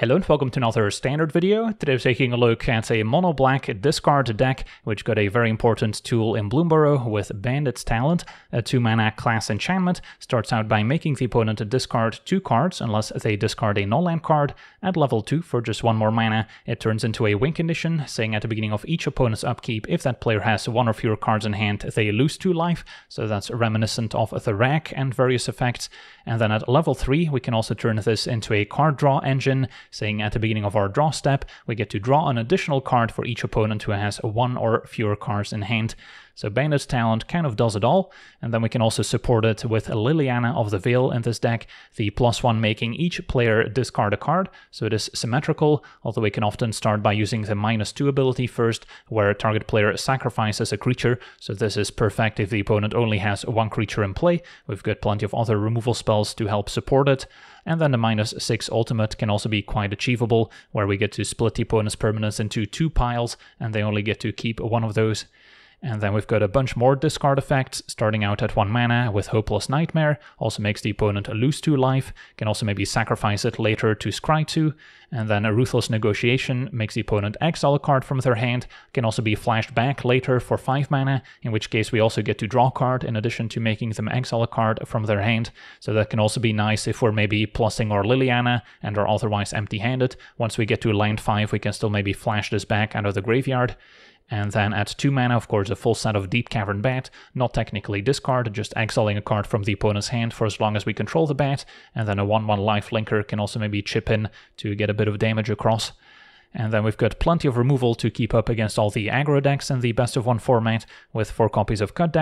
Hello and welcome to another standard video. Today we're taking a look at a mono black discard deck which got a very important tool in Bloomburrow with Bandit's Talent. A 2 mana class enchantment starts out by making the opponent discard 2 cards unless they discard a no-land card. At level 2 for just 1 more mana it turns into a win condition saying at the beginning of each opponent's upkeep if that player has 1 or fewer cards in hand they lose 2 life. So that's reminiscent of the rack and various effects. And then at level 3 we can also turn this into a card draw engine saying at the beginning of our draw step, we get to draw an additional card for each opponent who has one or fewer cards in hand. So Bandit's Talent kind of does it all, and then we can also support it with Liliana of the Veil in this deck, the plus one making each player discard a card, so it is symmetrical, although we can often start by using the minus two ability first, where a target player sacrifices a creature, so this is perfect if the opponent only has one creature in play. We've got plenty of other removal spells to help support it. And then the minus 6 ultimate can also be quite achievable, where we get to split the opponent's permanents into two piles, and they only get to keep one of those. And then we've got a bunch more discard effects, starting out at 1 mana with Hopeless Nightmare, also makes the opponent lose 2 life, can also maybe sacrifice it later to scry 2, and then a Ruthless Negotiation makes the opponent exile a card from their hand, can also be flashed back later for 5 mana, in which case we also get to draw a card in addition to making them exile a card from their hand, so that can also be nice if we're maybe plussing our Liliana and are otherwise empty-handed. Once we get to land 5 we can still maybe flash this back out of the graveyard. And then at 2 mana, of course, a full set of Deep Cavern Bat, not technically discard, just exiling a card from the opponent's hand for as long as we control the bat, and then a 1-1 life linker can also maybe chip in to get a bit of damage across. And then we've got plenty of removal to keep up against all the aggro decks in the best of one format, with 4 copies of Cut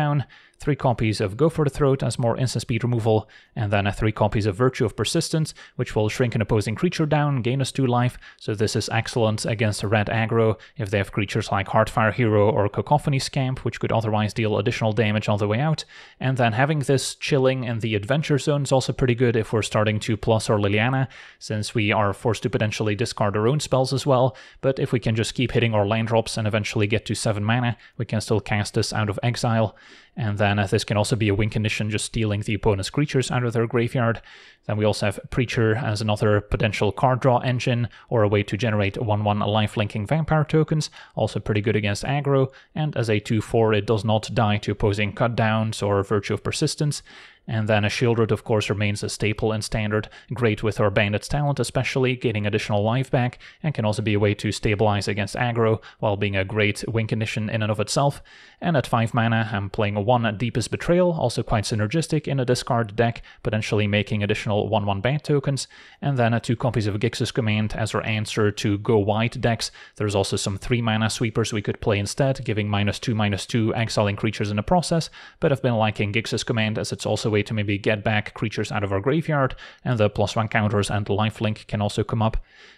3 copies of Go for the Throat as more instant speed removal, and then 3 copies of Virtue of Persistence, which will shrink an opposing creature down, gain us 2 life, so this is excellent against a red aggro if they have creatures like Heartfire Hero or Cacophony Scamp, which could otherwise deal additional damage on the way out. And then having this chilling in the Adventure Zone is also pretty good if we're starting to plus our Liliana, since we are forced to potentially discard our own spells as well, but if we can just keep hitting our land drops and eventually get to 7 mana, we can still cast this out of exile. And then uh, this can also be a win condition, just stealing the opponent's creatures out of their graveyard. Then we also have Preacher as another potential card draw engine, or a way to generate 1-1 life-linking vampire tokens, also pretty good against aggro, and as a 2-4 it does not die to opposing cut downs or Virtue of Persistence. And then a Sheoldred, of course, remains a staple in Standard, great with our Bandit's Talent especially, getting additional life back, and can also be a way to stabilize against aggro, while being a great win condition in and of itself. And at 5 mana, I'm playing a 1 Deepest Betrayal, also quite synergistic in a discard deck, potentially making additional 1-1 bat tokens, and then uh, 2 copies of Gix's Command as our answer to go wide decks. There's also some 3 mana sweepers we could play instead, giving minus 2 minus 2 exiling creatures in the process, but I've been liking Gix's Command as it's also way to maybe get back creatures out of our graveyard, and the plus one counters and lifelink can also come up.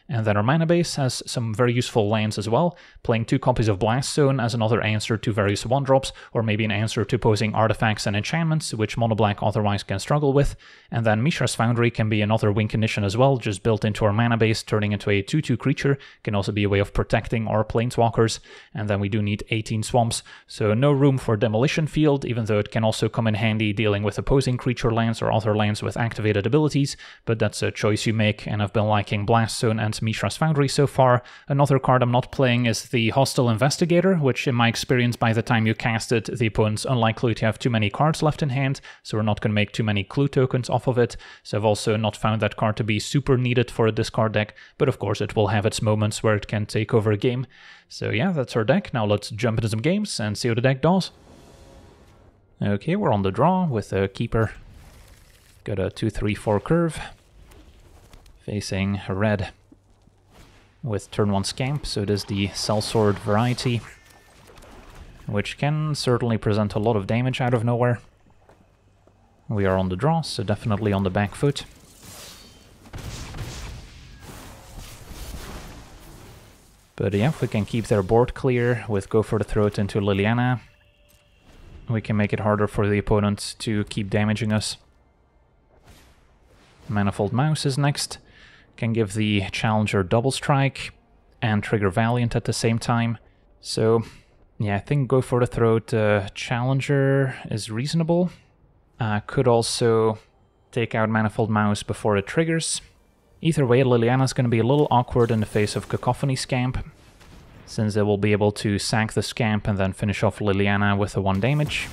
And then our mana base has some very useful lands as well, playing two copies of Blast Zone as another answer to various 1-drops, or maybe an answer to opposing artifacts and enchantments, which mono black otherwise can struggle with. And then Mishra's Foundry can be another win condition as well, just built into our mana base, turning into a 2-2 creature, can also be a way of protecting our planeswalkers. And then we do need 18 swamps, so no room for Demolition Field, even though it can also come in handy dealing with opposing creature lands or other lands with activated abilities, but that's a choice you make, and I've been liking Blast Zone Mishra's Foundry so far. Another card I'm not playing is the Hostile Investigator, which in my experience by the time you cast it, the opponent's unlikely to have too many cards left in hand, so we're not going to make too many clue tokens off of it. So I've also not found that card to be super needed for a discard deck, but of course it will have its moments where it can take over a game. So yeah, that's our deck. Now let's jump into some games and see what the deck does. Okay, we're on the draw with a Keeper. Got a 2-3-4 curve. Facing red with turn 1 Scamp, so it is the Sellsword variety, which can certainly present a lot of damage out of nowhere. We are on the draw, so definitely on the back foot. But yeah, if we can keep their board clear with Go for the Throat into Liliana, we can make it harder for the opponent to keep damaging us. Manifold Mouse is next can give the challenger double strike and trigger Valiant at the same time. So yeah, I think go for the throat uh, challenger is reasonable. Uh, could also take out Manifold Mouse before it triggers. Either way, Liliana's going to be a little awkward in the face of Cacophony Scamp, since they will be able to sack the Scamp and then finish off Liliana with a 1 damage.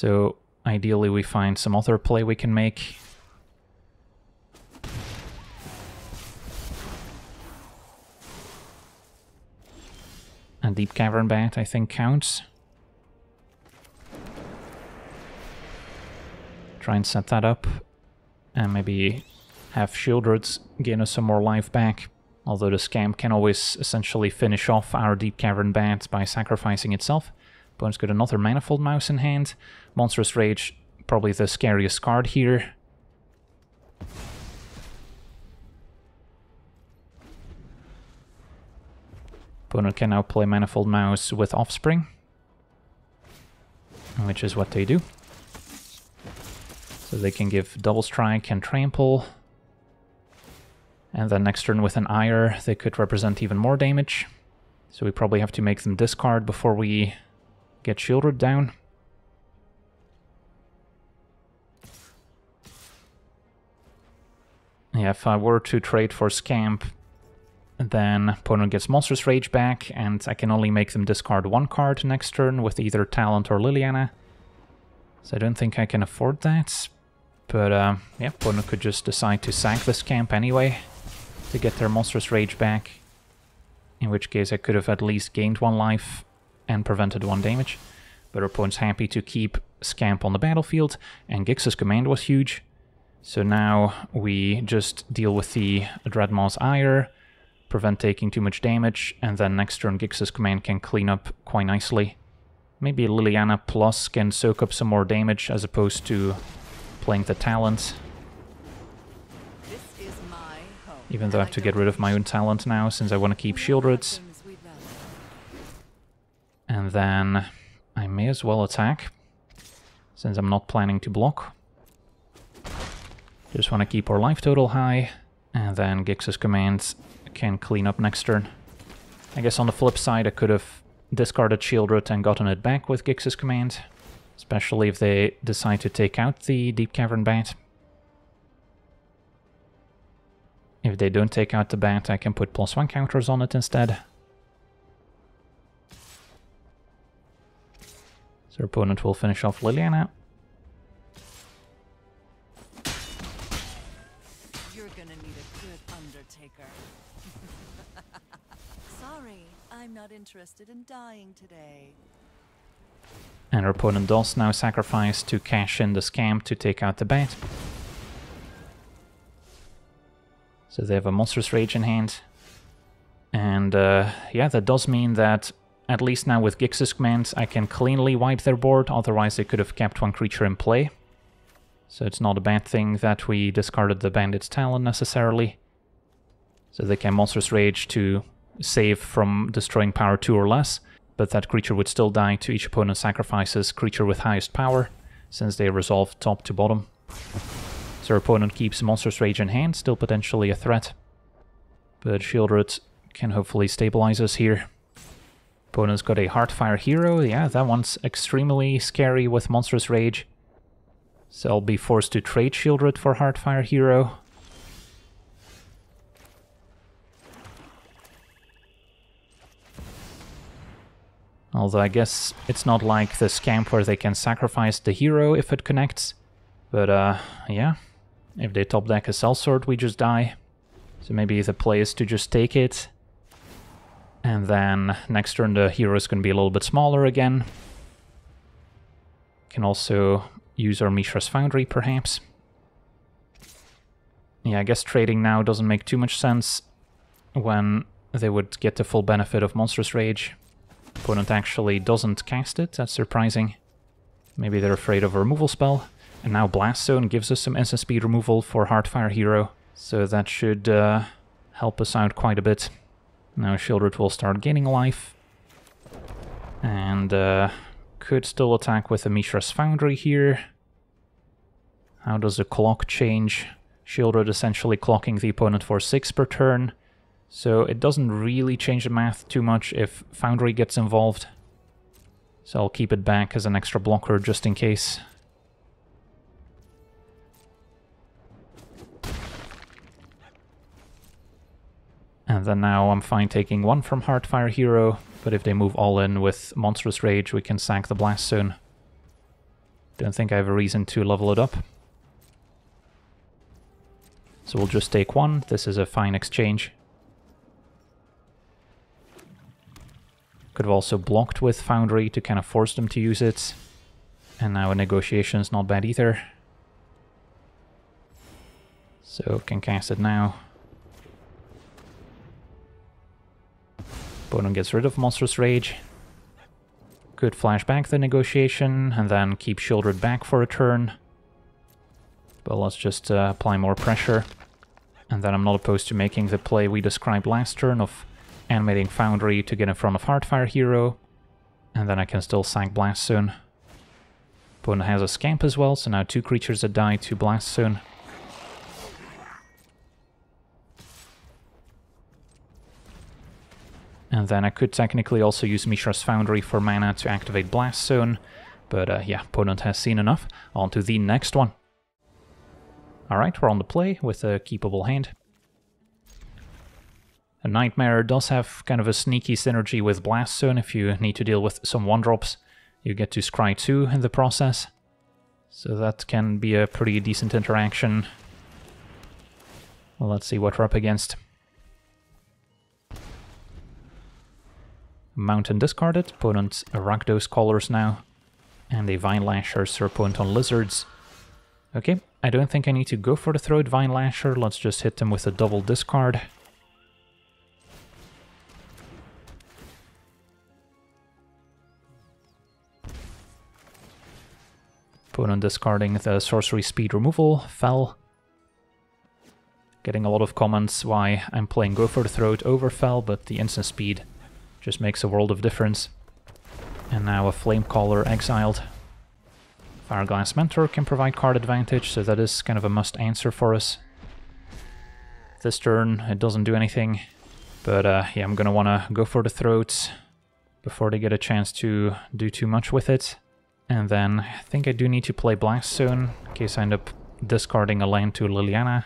So ideally we find some other play we can make. A Deep Cavern Bat I think counts. Try and set that up. And maybe have Sheoldred's gain us some more life back. Although the Scamp can always essentially finish off our Deep Cavern Bat by sacrificing itself. Opponent's got another Manifold Mouse in hand. Monstrous Rage, probably the scariest card here. Opponent can now play Manifold Mouse with Offspring, which is what they do. So they can give Double Strike and Trample. And then next turn with an Ire, they could represent even more damage. So we probably have to make them discard before we get Sheoldred down. Yeah, if I were to trade for Scamp, then opponent gets Monstrous Rage back, and I can only make them discard one card next turn with either Talent or Liliana. So I don't think I can afford that. But uh, yeah, opponent could just decide to sack the Scamp anyway to get their Monstrous Rage back. In which case I could have at least gained one life and prevented one damage. But our opponent's happy to keep Scamp on the battlefield, and Gix's command was huge. So now we just deal with the Dreadmaw's Ire, prevent taking too much damage, and then next turn Gix's command can clean up quite nicely. Maybe Liliana Plus can soak up some more damage as opposed to playing the talent. Even though I have to get rid of my own talent now, since I want to keep Sheoldred's. And then I may as well attack, since I'm not planning to block. Just want to keep our life total high, and then Gix's commands can clean up next turn. I guess on the flip side I could have discarded Sheoldred and gotten it back with Gix's command, especially if they decide to take out the Deep Cavern Bat. If they don't take out the bat, I can put plus one counters on it instead. Their opponent will finish off Liliana. You're gonna need a good Undertaker. Sorry, I'm not interested in dying today. And our opponent does now sacrifice to cash in the Scamp to take out the bat. So they have a Monstrous Rage in hand. And uh, yeah, that does mean that at least now with Gix's commands I can cleanly wipe their board, otherwise they could have kept one creature in play. So it's not a bad thing that we discarded the Bandit's Talent necessarily. So they can Monstrous Rage to save from destroying power 2 or less, but that creature would still die to each opponent sacrifices creature with highest power, since they resolve top to bottom. So our opponent keeps Monstrous Rage in hand, still potentially a threat. But Sheoldred can hopefully stabilize us here. Opponent's got a Heartfire Hero. Yeah, that one's extremely scary with Monstrous Rage. So I'll be forced to trade Sheoldred for Heartfire Hero. Although I guess it's not like the Scamp where they can sacrifice the hero if it connects. But uh, yeah, if they top deck a Sellsword, we just die. So maybe the play is to just take it and then next turn the hero is going to be a little bit smaller again. Can also use our Mishra's Foundry, perhaps. Yeah, I guess trading now doesn't make too much sense when they would get the full benefit of Monstrous Rage. Opponent actually doesn't cast it, that's surprising. Maybe they're afraid of a removal spell. And now Blast Zone gives us some speed removal for Heartfire Hero, so that should uh, help us out quite a bit. Now Sheoldred will start gaining life. And uh, could still attack with a Foundry here. How does the clock change? Sheoldred essentially clocking the opponent for 6 per turn. So it doesn't really change the math too much if Foundry gets involved. So I'll keep it back as an extra blocker just in case. And then now I'm fine taking one from Heartfire Hero, but if they move all in with Monstrous Rage, we can sack the Blast Zone. Don't think I have a reason to level it up. So we'll just take one. This is a fine exchange. Could have also blocked with Foundry to kind of force them to use it. And now a negotiation is not bad either. So can cast it now. Opponent gets rid of Monstrous Rage. Could flash back the negotiation and then keep Sheoldred back for a turn. But let's just uh, apply more pressure. And then I'm not opposed to making the play we described last turn of animating Foundry to get in front of Heartfire Hero. And then I can still sack Blast Zone. Opponent has a Scamp as well, so now two creatures that die to Blast Zone. And then I could technically also use Mishra's Foundry for mana to activate Blast Zone. But uh, yeah, opponent has seen enough. On to the next one. Alright, we're on the play with a keepable hand. A Nightmare does have kind of a sneaky synergy with Blast Zone if you need to deal with some 1-drops. You get to scry 2 in the process. So that can be a pretty decent interaction. Well, let's see what we're up against. Mountain discarded, opponent Rakdos Collars now. And a Vine Lasher, so opponent on Lizards. Okay, I don't think I need to go for the Throat Vine Lasher, let's just hit them with a double discard. Opponent discarding the Sorcery Speed removal, fell. Getting a lot of comments why I'm playing Go for the Throat over fell, but the instant speed just makes a world of difference. And now a Flamecaller exiled. Fireglass Mentor can provide card advantage, so that is kind of a must answer for us. This turn it doesn't do anything, but uh, yeah, I'm gonna wanna go for the throats before they get a chance to do too much with it. And then I think I do need to play Blast Zone, in case I end up discarding a land to Liliana.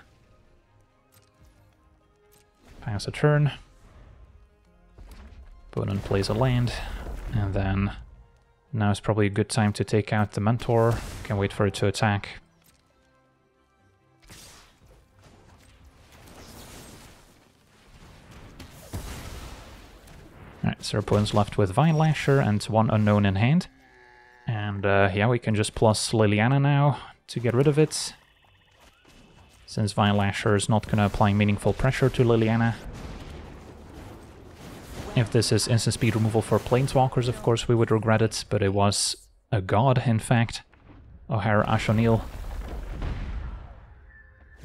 Pass a turn. Opponent plays a land, and then now is probably a good time to take out the Mentor. Can wait for it to attack. Alright, so our opponent's left with Vine Lasher and one unknown in hand. And uh, yeah, we can just plus Liliana now to get rid of it. Since Vine Lasher is not going to apply meaningful pressure to Liliana. If this is instant speed removal for Planeswalkers, of course we would regret it, but it was a god, in fact. Ojer Axonil.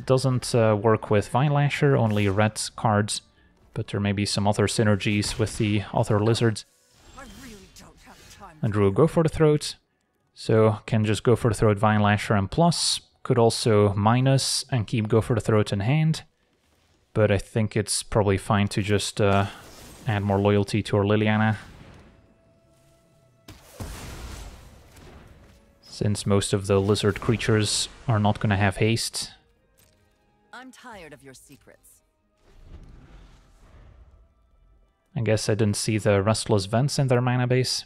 Doesn't uh, work with Vine Lasher, only red cards, but there may be some other synergies with the other lizards. And drew go for the throat, so can just go for the throat Vine Lasher and plus. Could also minus and keep go for the throat in hand, but I think it's probably fine to just uh, add more loyalty to our Liliana. Since most of the lizard creatures are not going to have haste. I'm tired of your secrets. I guess I didn't see the Restless Vents in their mana base.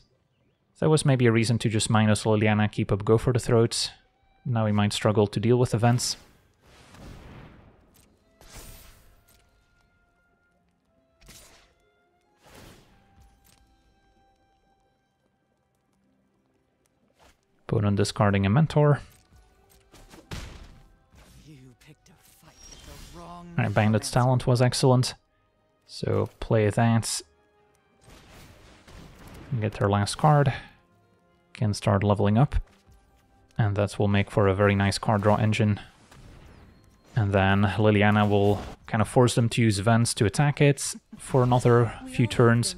That was maybe a reason to just minus Liliana, keep up Go for the Throats. Now we might struggle to deal with events. Opponent discarding a Mentor. Alright, Bandit's Talent was excellent. So play that. Get their last card. Can start leveling up. And that will make for a very nice card draw engine. And then Liliana will kind of force them to use vents to attack it for another few turns,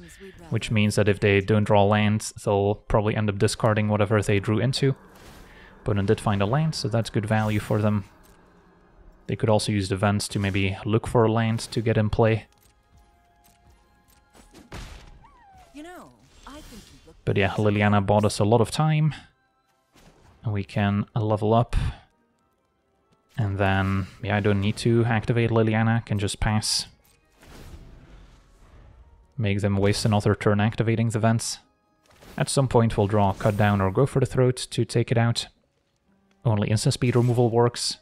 which means that if they don't draw lands, they'll probably end up discarding whatever they drew into. Opponent did find a land, so that's good value for them. They could also use the vents to maybe look for a land to get in play. You know, I think you look But yeah, Liliana bought us a lot of time. And we can level up. And then, yeah, I don't need to activate Liliana, I can just pass. Make them waste another turn activating the vents. At some point we'll draw Cut Down or Go for the Throat to take it out. Only instant speed removal works.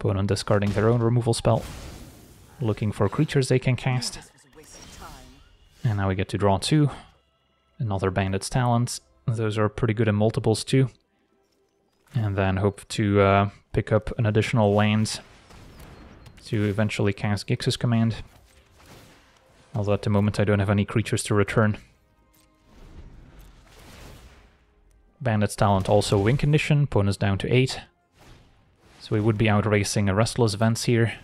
Opponent discarding their own removal spell. Looking for creatures they can cast. And now we get to draw two. Another Bandit's Talent. Those are pretty good in multiples too. And then hope to uh, pick up an additional land to eventually cast Gix's command. Although at the moment I don't have any creatures to return. Bandit's Talent also win condition, opponent's down to 8. So we would be out racing a Restless Vents here.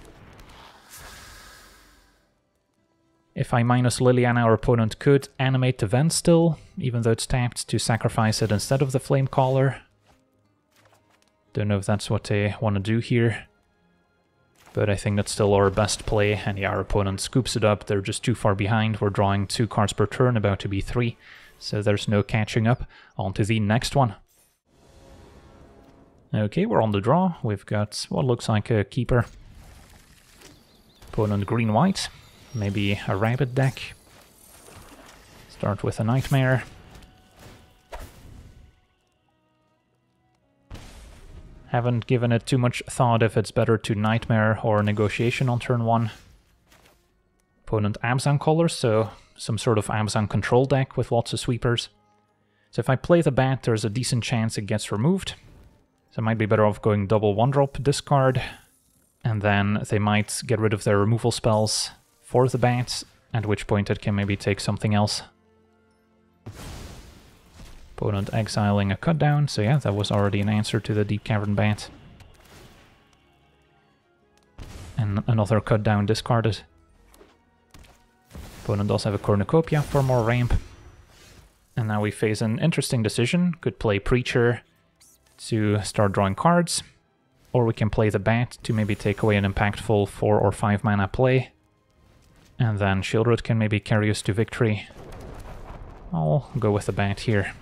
If I minus Liliana, our opponent could animate the vent still, even though it's tapped, to sacrifice it instead of the Flame Caller. Don't know if that's what they want to do here. But I think that's still our best play, and yeah, our opponent scoops it up, they're just too far behind, we're drawing two cards per turn, about to be three, so there's no catching up. On to the next one. Okay, we're on the draw, we've got what looks like a keeper. Opponent green-white, maybe a rabbit deck. Start with a nightmare. Haven't given it too much thought if it's better to Nightmare or Negotiation on turn 1. Opponent Abzan colors, so some sort of Abzan control deck with lots of sweepers. So if I play the bat, there's a decent chance it gets removed. So I might be better off going double 1-drop discard, and then they might get rid of their removal spells for the bat, at which point it can maybe take something else. Opponent exiling a cut down, so yeah, that was already an answer to the Deep Cavern Bat. And another cut down discarded. Opponent does have a cornucopia for more ramp. And now we face an interesting decision. Could play Preacher to start drawing cards, or we can play the Bat to maybe take away an impactful 4 or 5 mana play. And then Sheoldred can maybe carry us to victory. I'll go with the Bat here.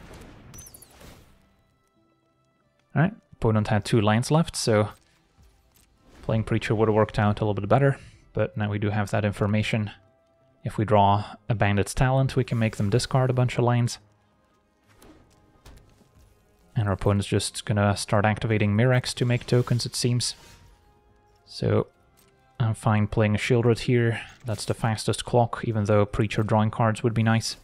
Alright, opponent had two lines left, so playing Preacher would have worked out a little bit better, but now we do have that information. If we draw a Bandit's Talent, we can make them discard a bunch of lines. And our opponent's just gonna start activating Mirrex to make tokens, it seems. So I'm fine playing a Sheoldred here. That's the fastest clock, even though Preacher drawing cards would be nice.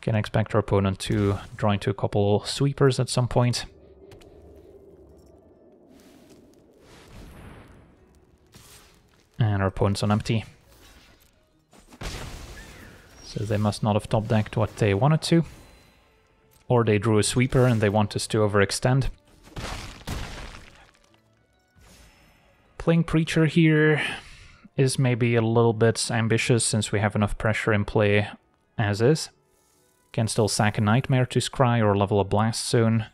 Can expect our opponent to draw into a couple sweepers at some point. And our opponent's on empty. So they must not have top decked what they wanted to. Or they drew a sweeper and they want us to overextend. Playing Preacher here is maybe a little bit ambitious since we have enough pressure in play as is. Can still sack a Nightmare to scry or level a Blast Zone.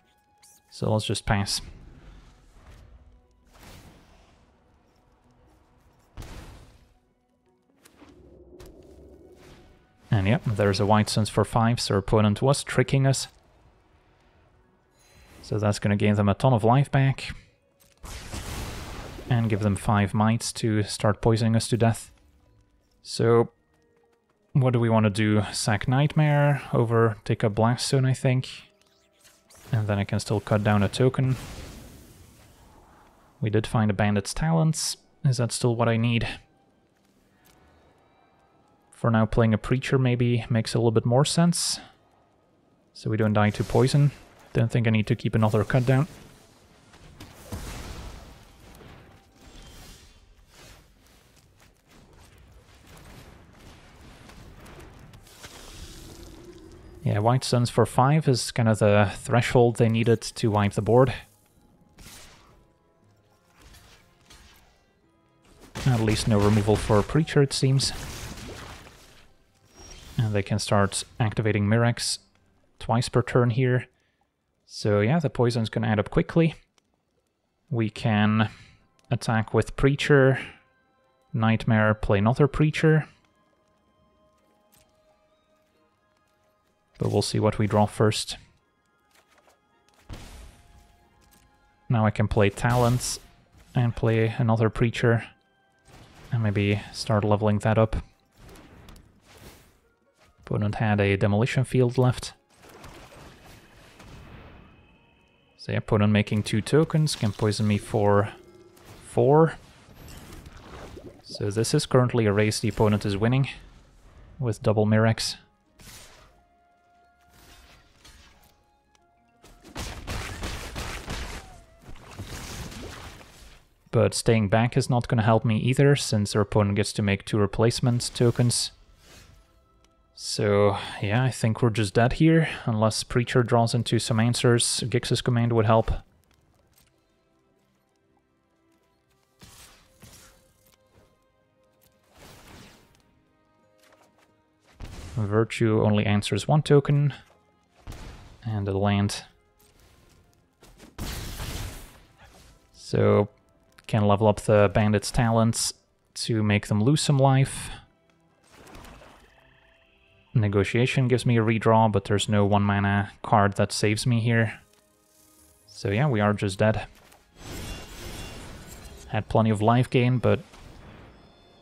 So let's just pass. And yep, there's a White Suns for 5, so our opponent was tricking us. So that's going to gain them a ton of life back. And give them 5 mites to start poisoning us to death. So what do we want to do? Sack Nightmare over take a Blast Zone, I think. And then I can still cut down a token. We did find a Bandit's Talents. Is that still what I need? For now, playing a Preacher maybe makes a little bit more sense. So we don't die to poison. Don't think I need to keep another cut down. Yeah, White Suns for 5 is kind of the threshold they needed to wipe the board. At least no removal for Preacher, it seems. And they can start activating Mirrex twice per turn here. So yeah, the poison's gonna add up quickly. We can attack with Preacher, Nightmare, play another Preacher. But we'll see what we draw first. Now I can play Talents and play another Preacher. And maybe start leveling that up. Opponent had a Demolition Field left. So yeah, opponent making two tokens can poison me for four. So this is currently a race the opponent is winning with double Mirrex. But staying back is not going to help me either, since our opponent gets to make two replacement tokens. So, yeah, I think we're just dead here, unless Preacher draws into some answers. Gix's command would help. Virtue only answers one token, and a land. So, can level up the bandits' talents to make them lose some life. Negotiation gives me a redraw, but there's no one mana card that saves me here. So yeah, we are just dead. Had plenty of life gain, but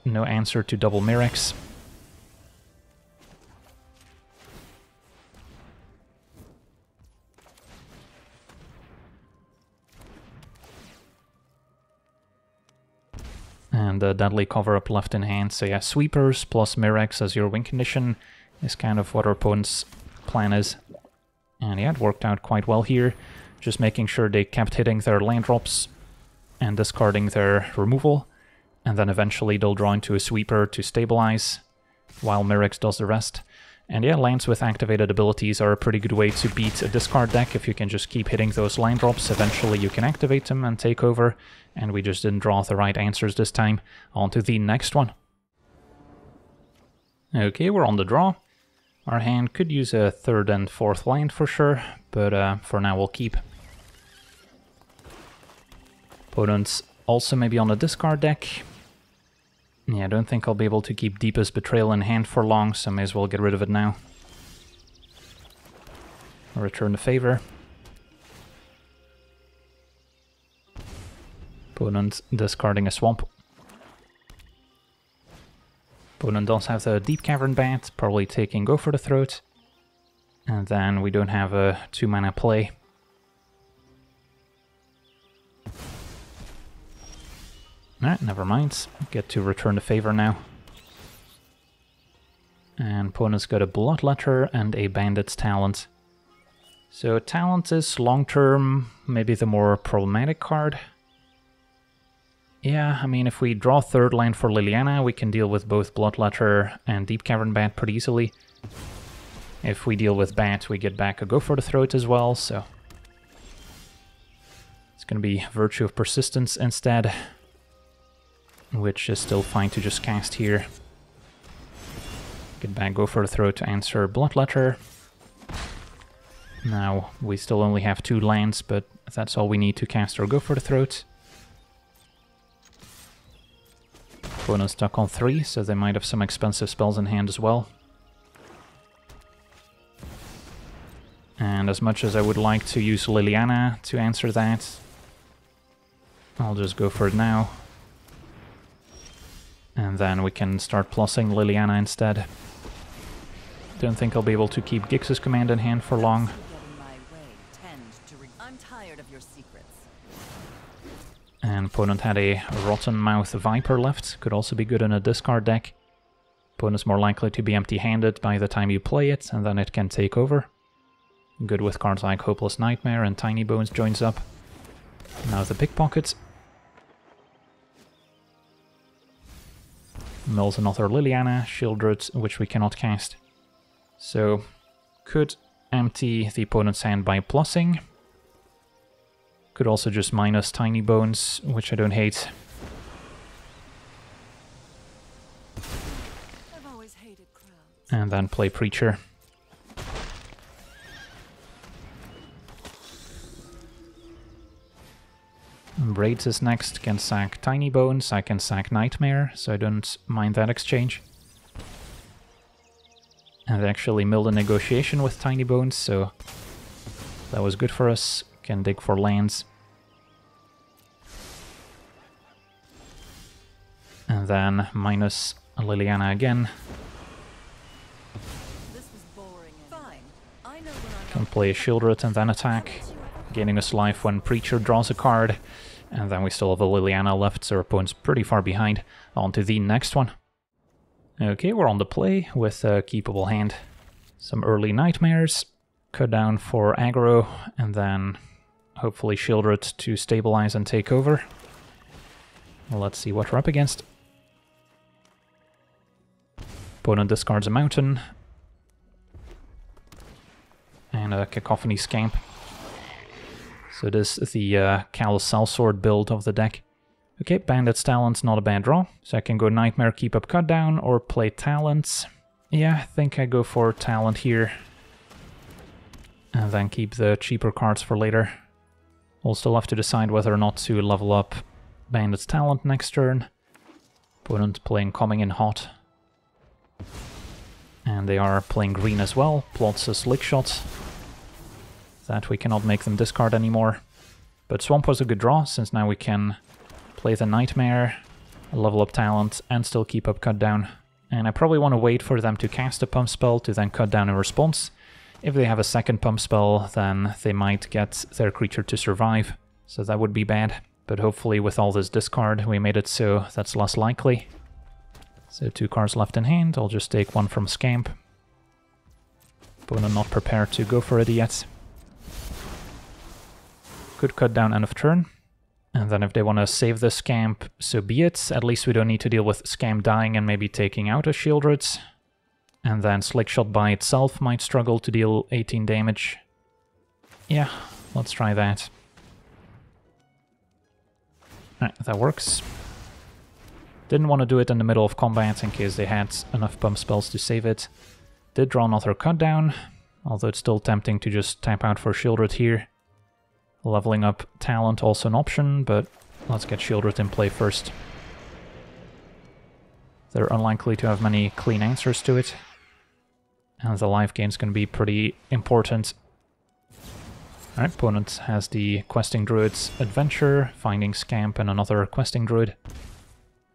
no answer to double Mirrex. And the deadly cover-up left in hand, so yeah, sweepers plus Mirrex as your win condition is kind of what our opponent's plan is. And yeah, it worked out quite well here. Just making sure they kept hitting their land drops and discarding their removal. And then eventually they'll draw into a sweeper to stabilize, while Mirrex does the rest. And yeah, lands with activated abilities are a pretty good way to beat a discard deck. If you can just keep hitting those land drops, eventually you can activate them and take over. And we just didn't draw the right answers this time. On to the next one. Okay, we're on the draw. Our hand could use a third and fourth land for sure, but uh, for now we'll keep. Opponents also maybe on the discard deck. Yeah, I don't think I'll be able to keep Deepest Betrayal in hand for long, so may as well get rid of it now. Return the favor. Opponent discarding a swamp. Opponent does have the Deep Cavern Bat, probably taking Go for the Throat. And then we don't have a 2 mana play. Alright, never mind. Get to return the favor now. And opponent's got a Bloodletter and a Bandit's Talent. So Talent is long-term, maybe the more problematic card. Yeah, I mean, if we draw third land for Liliana, we can deal with both Bloodletter and Deep Cavern Bat pretty easily. If we deal with Bat, we get back a Go for the Throat as well, so... It's gonna be Virtue of Persistence instead, which is still fine to just cast here. Get back Go for the Throat to answer Bloodletter. Now, we still only have two lands, but that's all we need to cast or Go for the Throat. Opponent stuck on three, so they might have some expensive spells in hand as well. And as much as I would like to use Liliana to answer that, I'll just go for it now. And then we can start plussing Liliana instead. Don't think I'll be able to keep Gix's command in hand for long. And opponent had a Rotten Mouth Viper left, could also be good in a discard deck. Opponent's more likely to be empty-handed by the time you play it, and then it can take over. Good with cards like Hopeless Nightmare and Tiny Bones joins up. Now the Pickpocket. Mills another Liliana, Sheoldred, which we cannot cast. So, could empty the opponent's hand by plussing, could also just minus Tiny Bones, which I don't hate. And then play Preacher. Braids is next, can sack Tiny Bones, I can sack Nightmare, so I don't mind that exchange. And they actually milled a negotiation with Tiny Bones, so that was good for us. Can dig for lands. And then minus Liliana again. This was boring. Fine. I know when I'm Can not play Sheoldred and then attack, gaining us life when Preacher draws a card. And then we still have a Liliana left, so our opponent's pretty far behind. On to the next one. Okay, we're on the play with a keepable hand. Some early Nightmares, cut down for aggro, and then hopefully Sheoldred to stabilize and take over. Let's see what we're up against. Opponent discards a mountain. And a Cacophony Scamp. So this is the uh, Callous Sellsword build of the deck. Okay, Bandit's Talent's not a bad draw. So I can go Nightmare, keep up Cut Down, or play Talents. Yeah, I think I go for Talent here. And then keep the cheaper cards for later. We'll still have to decide whether or not to level up Bandit's Talent next turn. Opponent playing Coming in Hot. And they are playing green as well, plots a Slick Shot. That we cannot make them discard anymore. But Swamp was a good draw, since now we can play the Nightmare, level up Talent, and still keep up Cut Down. And I probably want to wait for them to cast a pump spell to then cut down in response. If they have a second pump spell, then they might get their creature to survive, so that would be bad. But hopefully with all this discard, we made it so that's less likely. So two cards left in hand, I'll just take one from Scamp. Opponent not prepared to go for it yet. Could cut down end of turn. And then if they want to save the Scamp, so be it. At least we don't need to deal with Scamp dying and maybe taking out a Sheoldred. And then Slickshot by itself might struggle to deal 18 damage. Yeah, let's try that. That works. Didn't want to do it in the middle of combat in case they had enough pump spells to save it. Did draw another cut down, although it's still tempting to just tap out for Sheoldred here. Leveling up talent also an option, but let's get Sheoldred in play first. They're unlikely to have many clean answers to it. And the life gain's going to be pretty important. Alright, opponent has the Questing Druid's Adventure, Finding Scamp, and another Questing Druid.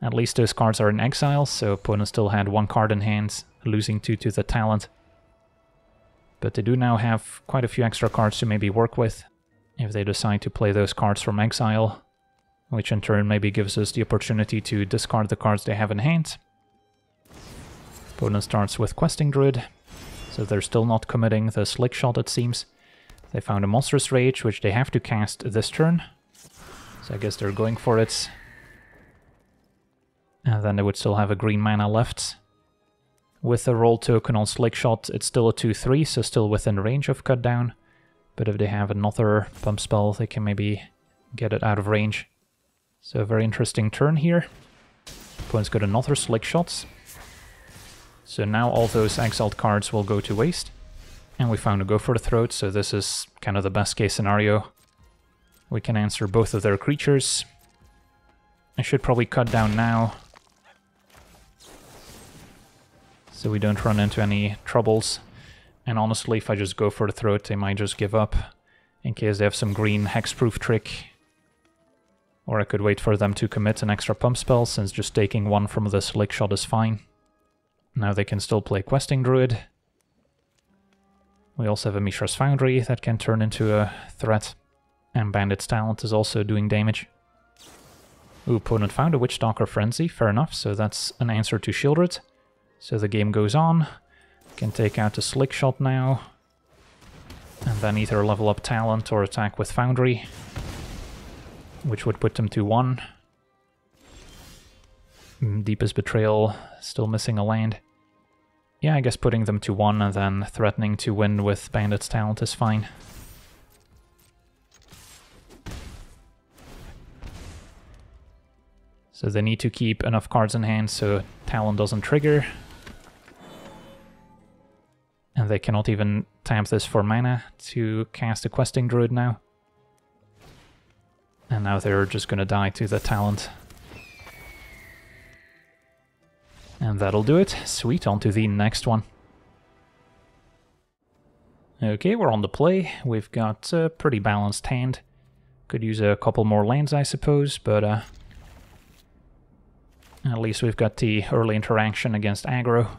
At least those cards are in exile, so opponent still had one card in hand, losing two to the talent. But they do now have quite a few extra cards to maybe work with, if they decide to play those cards from exile, which in turn maybe gives us the opportunity to discard the cards they have in hand. Opponent starts with Questing Druid, so they're still not committing the Slick Shot it seems. They found a Monstrous Rage, which they have to cast this turn, so I guess they're going for it. And then they would still have a green mana left. With a role token on Slick Shot, it's still a 2-3, so still within range of cut down. But if they have another pump spell, they can maybe get it out of range. So a very interesting turn here. Opponent's got another Slick shots. So now all those exiled cards will go to waste. And we found a Go for the Throat, so this is kind of the best case scenario. We can answer both of their creatures. I should probably cut down now. So we don't run into any troubles. And honestly, if I just go for the throat, they might just give up. In case they have some green hexproof trick. Or I could wait for them to commit an extra pump spell, since just taking one from the slick shot is fine. Now they can still play Questing Druid. We also have a Mishra's Foundry that can turn into a threat. And Bandit's Talent is also doing damage. Ooh, opponent found a Witchstalker Frenzy, fair enough, so that's an answer to Sheoldred. So the game goes on. Can take out the Slick Shot now. And then either level up Talent or attack with Foundry. Which would put them to 1. Mm, Deepest Betrayal, still missing a land. Yeah, I guess putting them to 1 and then threatening to win with Bandit's Talent is fine. So they need to keep enough cards in hand so Talent doesn't trigger. And they cannot even tap this for mana to cast a Questing Druid now. And now they're just gonna die to the talent. And that'll do it. Sweet, on to the next one. Okay, we're on the play. We've got a pretty balanced hand. Could use a couple more lands, I suppose, but uh, at least we've got the early interaction against aggro.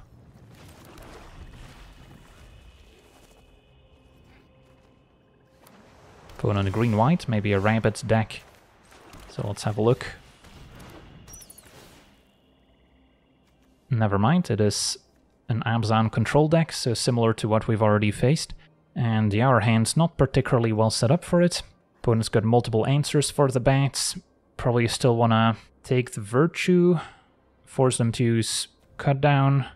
Put on a green-white, maybe a rabbit deck. So let's have a look. Never mind, it is an Abzan control deck, so similar to what we've already faced. And the our hand's not particularly well set up for it. Opponent's got multiple answers for the bats. Probably still wanna take the virtue, force them to use cut down.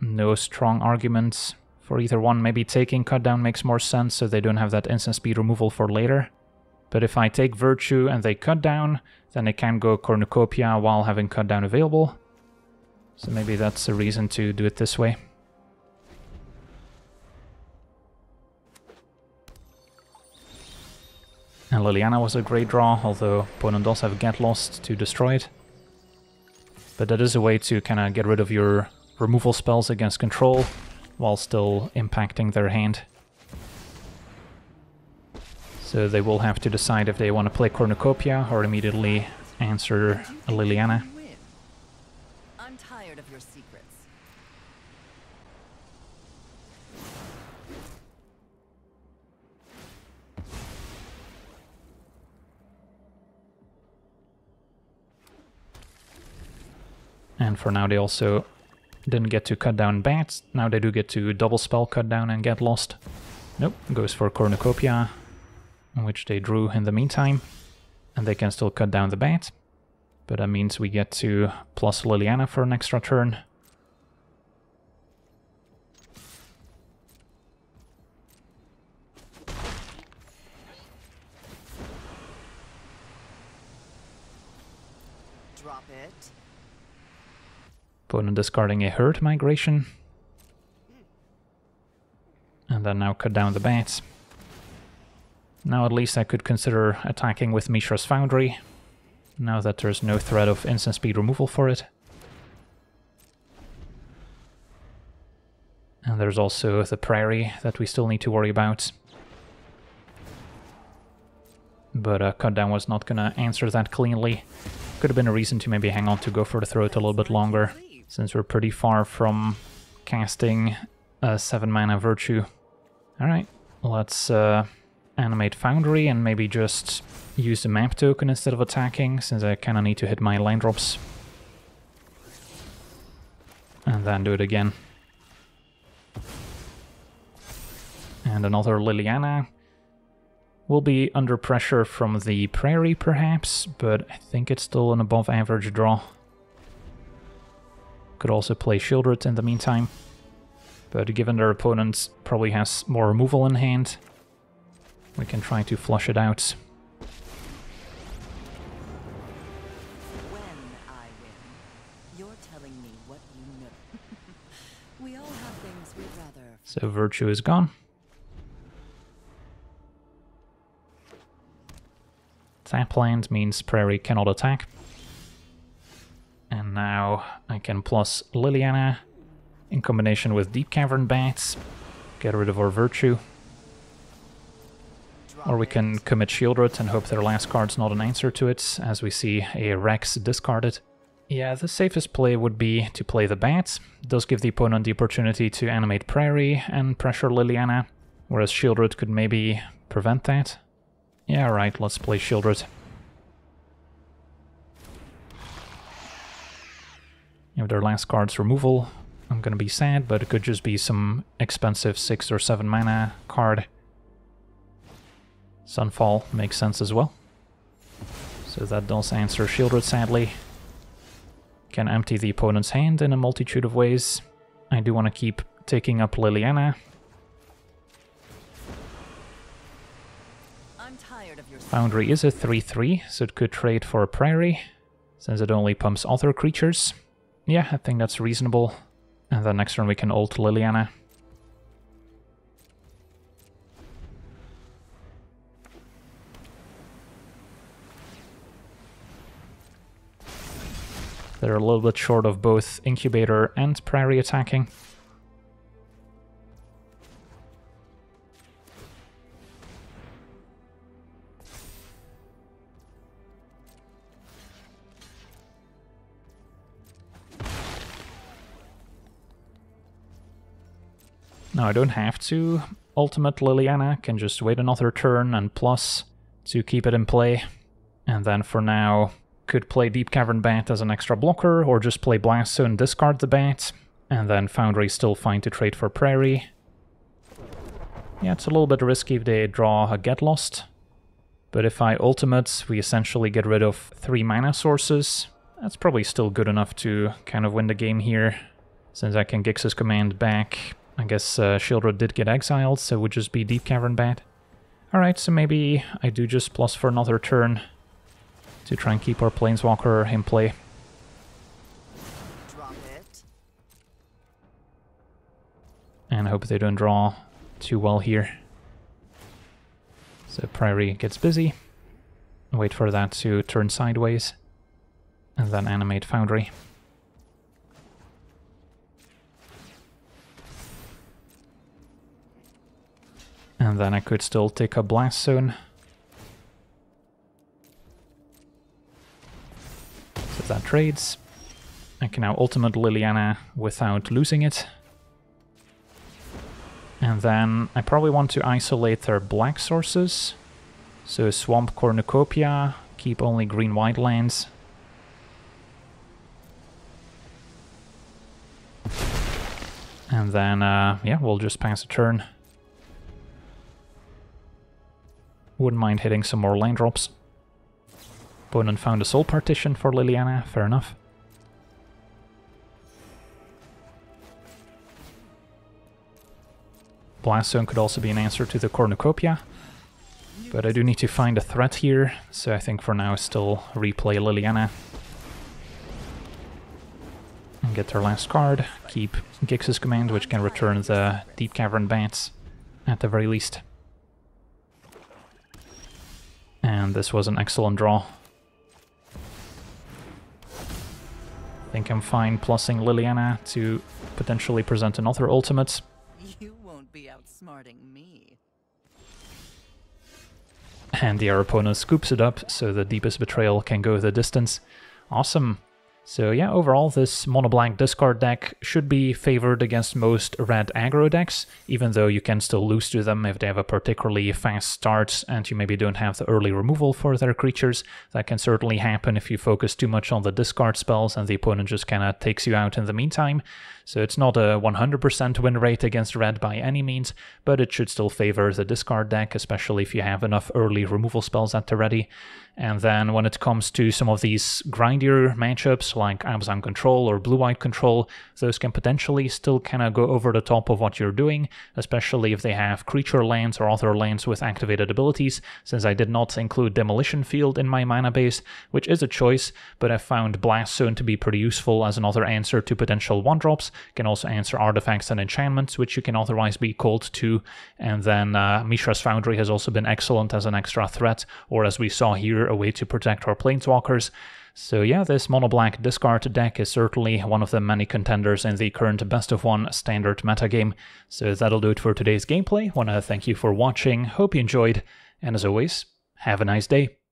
No strong arguments for either one. Maybe taking cut down makes more sense so they don't have that instant speed removal for later. But if I take virtue and they cut down, then they can go cornucopia while having cut down available. So maybe that's a reason to do it this way. And Liliana was a great draw, although opponent does have Get Lost to destroy it. But that is a way to kind of get rid of your removal spells against control while still impacting their hand. So they will have to decide if they want to play Cornucopia or immediately answer Liliana. And for now they also didn't get to cut down bats. Now they do get to double spell cut down and get lost. Nope, goes for Cornucopia, which they drew in the meantime. And they can still cut down the bat. But that means we get to plus Liliana for an extra turn. Drop it. Opponent discarding a herd migration. And then now cut down the bats. Now at least I could consider attacking with Mishra's Foundry, now that there's no threat of instant speed removal for it. And there's also the Prairie that we still need to worry about. But uh, cut down was not gonna answer that cleanly. Could have been a reason to maybe hang on to go for the throat a little bit longer since we're pretty far from casting a 7 mana Virtue. Alright, let's uh, animate Foundry and maybe just use the map token instead of attacking, since I kinda need to hit my land drops. And then do it again. And another Liliana. Will be under pressure from the Prairie, perhaps, but I think it's still an above average draw. Could also play Sheoldred in the meantime. But given their opponent probably has more removal in hand, we can try to flush it out. When I win, you're telling me what you know. we all have things we'd rather. So Virtue is gone. Tap land means Prairie cannot attack. And now I can plus Liliana in combination with Deep Cavern Bats, get rid of our Virtue. Or we can commit Sheoldred and hope their last card's not an answer to it, as we see a Rex discarded. Yeah, the safest play would be to play the Bats. It does give the opponent the opportunity to animate Prairie and pressure Liliana, whereas Sheoldred could maybe prevent that. Yeah, right, let's play Sheoldred. If their last card's removal, I'm gonna be sad, but it could just be some expensive 6 or 7 mana card. Sunfall makes sense as well. So that does answer Sheoldred, sadly. Can empty the opponent's hand in a multitude of ways. I do want to keep taking up Liliana. Foundry is a 3-3, so it could trade for a Prairie, since it only pumps other creatures yeah, I think that's reasonable. And then next turn we can ult Liliana. They're a little bit short of both Incubator and Prairie attacking. Now I don't have to ultimate Liliana, can just wait another turn and plus to keep it in play. And then for now, could play Deep Cavern Bat as an extra blocker, or just play Blast Zone, discard the Bat, and then Foundry still fine to trade for Prairie. Yeah, it's a little bit risky if they draw a Get Lost. But if I ultimate, we essentially get rid of three mana sources. That's probably still good enough to kind of win the game here, since I can Gix's command back I guess uh, Sheoldred did get exiled, so it would just be Deep Cavern Bat. Alright, so maybe I do just plus for another turn to try and keep our Planeswalker in play. And I hope they don't draw too well here. So Prairie gets busy. Wait for that to turn sideways. And then animate Foundry. And then I could still take a Blast Zone. So that trades. I can now ultimate Liliana without losing it. And then I probably want to isolate their black sources. So Swamp Cornucopia, keep only green-white lands. And then, uh, yeah, we'll just pass a turn. Wouldn't mind hitting some more land drops. Opponent found a soul partition for Liliana, fair enough. Blast Zone could also be an answer to the Cornucopia. But I do need to find a threat here, so I think for now still replay Liliana. And get their last card, keep Gix's command, which can return the Deep Cavern Bats at the very least. And this was an excellent draw. I think I'm fine plussing Liliana to potentially present another ultimate. You won't be outsmarting me. And the opponent scoops it up, so the deepest betrayal can go the distance. Awesome. So yeah, overall this mono black discard deck should be favored against most red aggro decks, even though you can still lose to them if they have a particularly fast start and you maybe don't have the early removal for their creatures. That can certainly happen if you focus too much on the discard spells and the opponent just kinda takes you out in the meantime. So it's not a 100% win rate against red by any means, but it should still favor the discard deck, especially if you have enough early removal spells at the ready. And then when it comes to some of these grindier matchups like Abzan Control or Blue White Control, those can potentially still kind of go over the top of what you're doing, especially if they have creature lands or other lands with activated abilities, since I did not include Demolition Field in my mana base, which is a choice, but I found Blast Zone to be pretty useful as another answer to potential 1-drops, can also answer artifacts and enchantments, which you can otherwise be called to, and then uh, Mishra's Foundry has also been excellent as an extra threat, or as we saw here, a way to protect our planeswalkers. So yeah, this mono black discard deck is certainly one of the many contenders in the current best of one standard metagame. So that'll do it for today's gameplay. Wanna thank you for watching, hope you enjoyed, and as always, have a nice day.